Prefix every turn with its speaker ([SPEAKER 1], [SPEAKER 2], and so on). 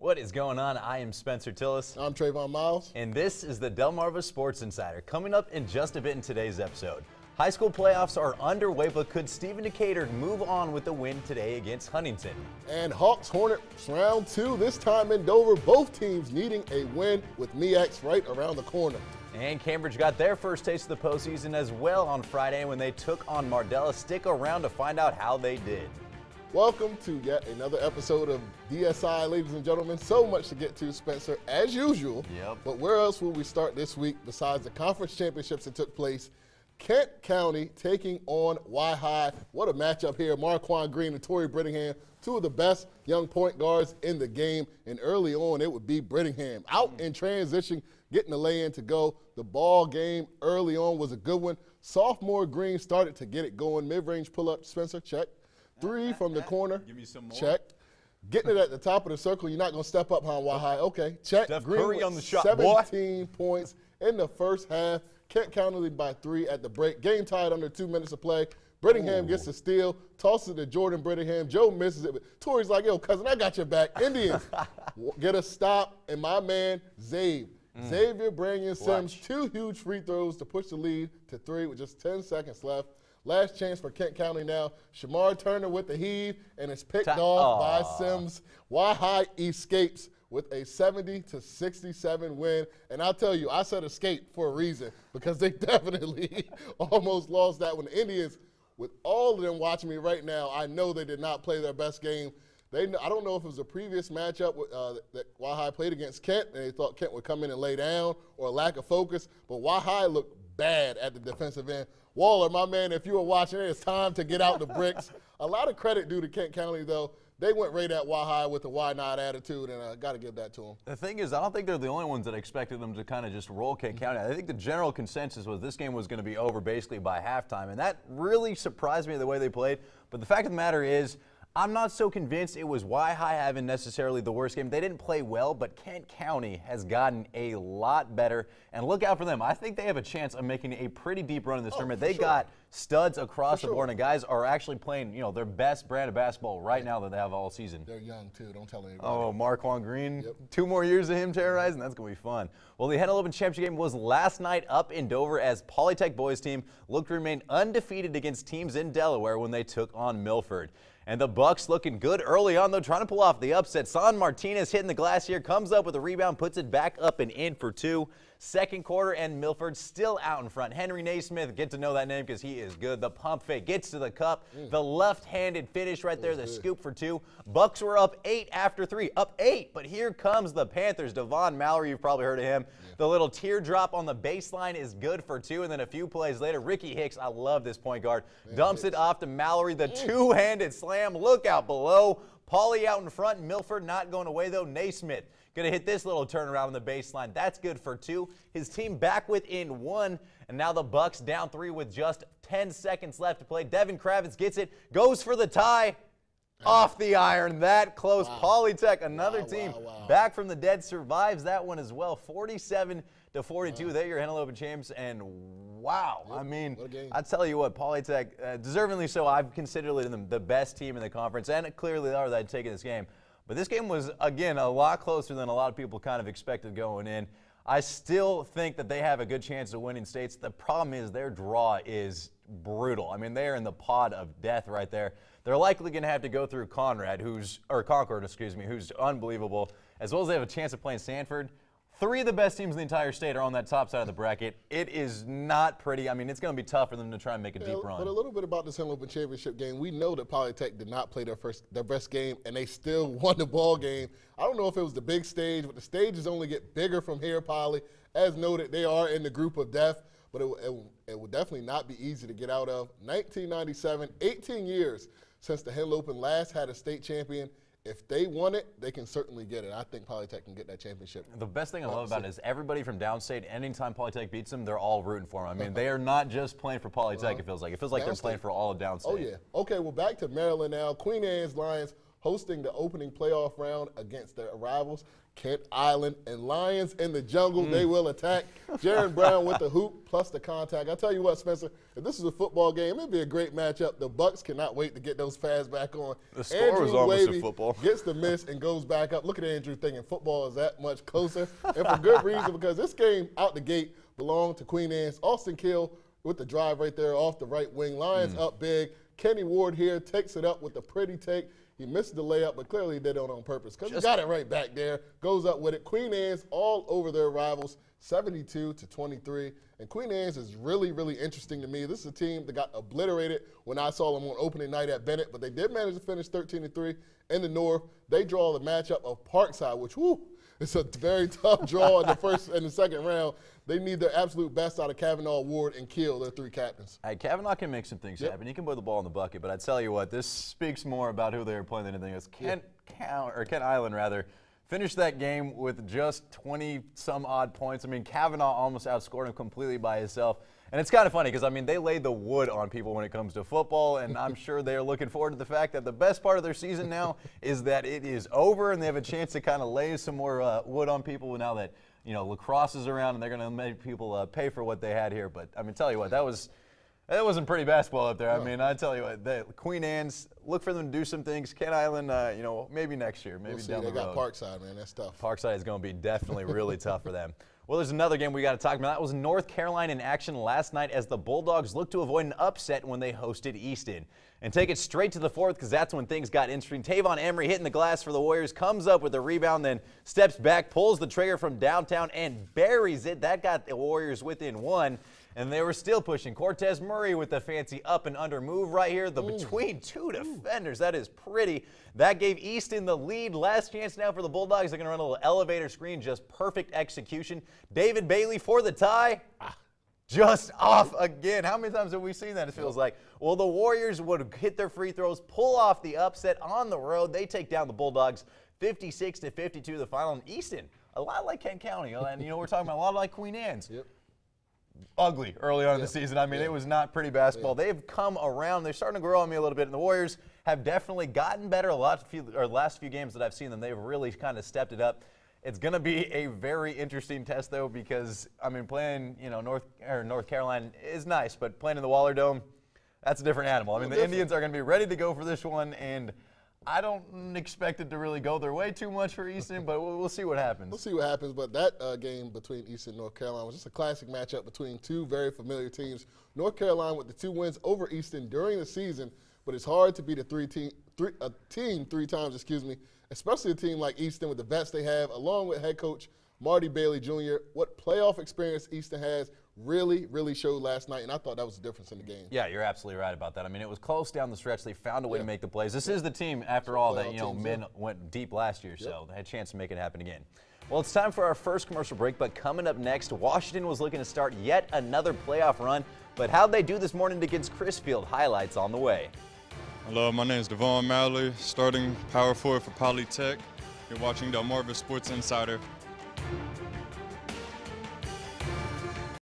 [SPEAKER 1] What is going on? I am Spencer Tillis.
[SPEAKER 2] I'm Trayvon Miles.
[SPEAKER 1] And this is the Delmarva Sports Insider. Coming up in just a bit in today's episode. High school playoffs are underway, but could Stephen Decatur move on with the win today against Huntington?
[SPEAKER 2] And Hawks Hornets round two, this time in Dover. Both teams needing a win with MEAC right around the corner.
[SPEAKER 1] And Cambridge got their first taste of the postseason as well on Friday when they took on Mardela. Stick around to find out how they did.
[SPEAKER 2] Welcome to yet another episode of DSI, ladies and gentlemen. So much to get to, Spencer, as usual.
[SPEAKER 1] Yep.
[SPEAKER 2] But where else will we start this week besides the conference championships that took place? Kent County taking on Wi-Hi. What a matchup here. Marquand Green and Tori Brittingham, two of the best young point guards in the game. And early on, it would be Brittingham out in transition, getting the lay in to go. The ball game early on was a good one. Sophomore Green started to get it going. Mid range pull up, Spencer, check. Three from the corner.
[SPEAKER 1] Give me some more.
[SPEAKER 2] Check. Getting it at the top of the circle. You're not going to step up, huh, High? Okay. Check.
[SPEAKER 1] Steph
[SPEAKER 2] Green
[SPEAKER 1] Curry on the shot, boy.
[SPEAKER 2] 17 points in the first half. Kent County by three at the break. Game tied under two minutes of play. Brittingham gets the steal, tosses it to Jordan Brittingham. Joe misses it. But Tori's like, yo, cousin, I got your back. Indians get a stop, and my man, Zave. Mm. Xavier Branion Sims, Watch. two huge free throws to push the lead to three with just 10 seconds left. Last chance for Kent County now. Shamar Turner with the heave, and it's picked Ta- off Aww. by Sims. Wi-Hi escapes with a 70 to 67 win. And I'll tell you, I said escape for a reason because they definitely almost lost that one. The Indians, with all of them watching me right now, I know they did not play their best game. They, I don't know if it was a previous matchup uh, that High played against Kent, and they thought Kent would come in and lay down, or a lack of focus. But High looked bad at the defensive end. Waller, my man, if you were watching, it, it's time to get out the bricks. a lot of credit due to Kent County, though. They went right at Wi-Hi with a why not attitude, and I uh, got to give that to them.
[SPEAKER 1] The thing is, I don't think they're the only ones that expected them to kind of just roll Kent County. I think the general consensus was this game was going to be over basically by halftime, and that really surprised me the way they played. But the fact of the matter is, I'm not so convinced it was Wi-Hi having necessarily the worst game. They didn't play well, but Kent County has gotten a lot better. And look out for them. I think they have a chance of making a pretty deep run in this oh, tournament. They sure. got studs across for the board, and guys are actually playing, you know, their best brand of basketball right now that they have all season.
[SPEAKER 2] They're young too. Don't tell anybody.
[SPEAKER 1] Oh, Marquand Green. Yep. Two more years of him terrorizing. That's gonna be fun. Well, the Henlopen championship game was last night up in Dover as Polytech boys team looked to remain undefeated against teams in Delaware when they took on Milford. And the Bucks looking good early on, though, trying to pull off the upset. San Martinez hitting the glass here, comes up with a rebound, puts it back up and in for two. Second quarter, and Milford still out in front. Henry Naismith, get to know that name because he is good. The pump fake gets to the cup. Mm. The left-handed finish right there, the good. scoop for two. Bucks were up eight after three, up eight. But here comes the Panthers. Devon Mallory, you've probably heard of him. Yeah. The little teardrop on the baseline is good for two. And then a few plays later, Ricky Hicks, I love this point guard, Man, dumps it off to Mallory. The mm. two-handed slam. Look out below. Poly out in front. Milford not going away, though. Naismith Going to hit this little turnaround on the baseline. That's good for two. His team back within one, and now the Bucks down three with just 10 seconds left to play. Devin Kravitz gets it, goes for the tie. Off the iron, that close. Wow. Polytech, another wow, team wow, back from the dead, survives that one as well. 47 to 42. Wow. They're your 11 champs, and wow, yep. I mean, I tell you what, Polytech, uh, deservingly so. I've considered them the best team in the conference, and clearly they are. That taking this game. But this game was, again, a lot closer than a lot of people kind of expected going in. I still think that they have a good chance of winning states. The problem is their draw is brutal. I mean, they are in the pod of death right there. They're likely going to have to go through Conrad, who's or Concord, excuse me, who's unbelievable, as well as they have a chance of playing Sanford. Three of the best teams in the entire state are on that top side of the bracket. It is not pretty. I mean, it's going to be tough for them to try and make a yeah, deep run.
[SPEAKER 2] But a little bit about this Henlopen Championship game. We know that Polytech did not play their first, their best game, and they still won the ball game. I don't know if it was the big stage, but the stages only get bigger from here, Poly. As noted, they are in the group of death, but it, it, it would definitely not be easy to get out of. 1997, 18 years since the Henlopen last had a state champion if they want it, they can certainly get it. I think Polytech can get that championship.
[SPEAKER 1] The best thing I love about it is everybody from downstate, anytime Polytech beats them, they're all rooting for them. I mean, they are not just playing for Polytech, uh, it feels like. It feels like downstate. they're playing for all of downstate.
[SPEAKER 2] Oh, yeah. Okay, well, back to Maryland now. Queen Anne's Lions hosting the opening playoff round against their rivals, Kent Island and Lions in the jungle. Mm. They will attack. Jaron Brown with the hoop plus the contact. I tell you what, Spencer, if this is a football game, it'd be a great matchup. The Bucks cannot wait to get those pads back on.
[SPEAKER 1] The score Andrew was almost Wavy a football.
[SPEAKER 2] Gets the miss and goes back up. Look at Andrew thinking football is that much closer, and for good reason because this game out the gate belonged to Queen Anne's. Austin Kill with the drive right there off the right wing. Lions mm. up big. Kenny Ward here takes it up with a pretty take. He missed the layup, but clearly he did it on purpose because he got it right back there. Goes up with it. Queen Anne's all over their rivals, 72 to 23. And Queen Anne's is really, really interesting to me. This is a team that got obliterated when I saw them on opening night at Bennett, but they did manage to finish 13 to 3 in the North. They draw the matchup of Parkside, which whoo, it's a very tough draw in the first and the second round. They need their absolute best out of Kavanaugh, Ward, and Kill, their three captains.
[SPEAKER 1] Hey, Kavanaugh can make some things yep. happen. He can put the ball in the bucket, but I tell you what, this speaks more about who they are playing than anything else. Kent, Count, or Kent Island, rather, finished that game with just 20 some odd points. I mean, Kavanaugh almost outscored him completely by himself. And it's kind of funny because, I mean, they laid the wood on people when it comes to football, and I'm sure they are looking forward to the fact that the best part of their season now is that it is over and they have a chance to kind of lay some more uh, wood on people now that, you know, lacrosse is around and they're going to make people uh, pay for what they had here. But, I mean, tell you what, that was. That wasn't pretty basketball up there. I mean, I tell you what, the Queen Anne's, look for them to do some things. Kent Island, uh, you know, maybe next year, maybe
[SPEAKER 2] we'll
[SPEAKER 1] down
[SPEAKER 2] they
[SPEAKER 1] the road.
[SPEAKER 2] They got Parkside, man. That's tough.
[SPEAKER 1] Parkside is going to be definitely really tough for them. Well, there's another game we got to talk about. That was North Caroline in action last night as the Bulldogs looked to avoid an upset when they hosted Easton. And take it straight to the fourth because that's when things got interesting. Tavon Emery hitting the glass for the Warriors, comes up with a rebound, then steps back, pulls the trigger from downtown, and buries it. That got the Warriors within one and they were still pushing. Cortez Murray with the fancy up and under move right here, the between two defenders. That is pretty. That gave Easton the lead. Last chance now for the Bulldogs. They're going to run a little elevator screen, just perfect execution. David Bailey for the tie. Ah, just off again. How many times have we seen that? It feels like. Well, the Warriors would hit their free throws, pull off the upset on the road. They take down the Bulldogs 56 to 52. The final in Easton, a lot like Kent County, and you know we're talking about a lot like Queen Anne's.
[SPEAKER 2] Yep
[SPEAKER 1] ugly early on in the season. I mean, it was not pretty basketball. They've come around. They're starting to grow on me a little bit. And the Warriors have definitely gotten better. A lot few, or last few games that I've seen them, they've really kind of stepped it up. It's going to be a very interesting test though, because I mean, playing you know North or North Caroline is nice, but playing in the Waller Dome, that's a different animal. I mean, the Indians are going to be ready to go for this one, and I don't expect it to really go their way too much for Easton, but we'll, we'll see what happens.
[SPEAKER 2] We'll see what happens. But that uh, game between Easton and North Caroline was just a classic matchup between two very familiar teams. North Caroline with the two wins over Easton during the season, but it's hard to beat a three team, three, a team three times, excuse me, especially a team like Easton with the vets they have, along with head coach Marty Bailey Jr. What playoff experience Easton has really, really showed last night, and I thought that was the difference in the game.
[SPEAKER 1] Yeah, you're absolutely right about that. I mean, it was close down the stretch. They found a way yeah. to make the plays. This yeah. is the team, after all, that you know men yeah. went deep last year, so they had a chance to make it happen again. Well, it's time for our first commercial break, but coming up next, Washington was looking to start yet another playoff run. But how'd they do this morning against Crisfield? Highlights on the way.
[SPEAKER 3] Hello, my name is Devon Malley, starting power forward for Polytech. You're watching Delmarva Sports Insider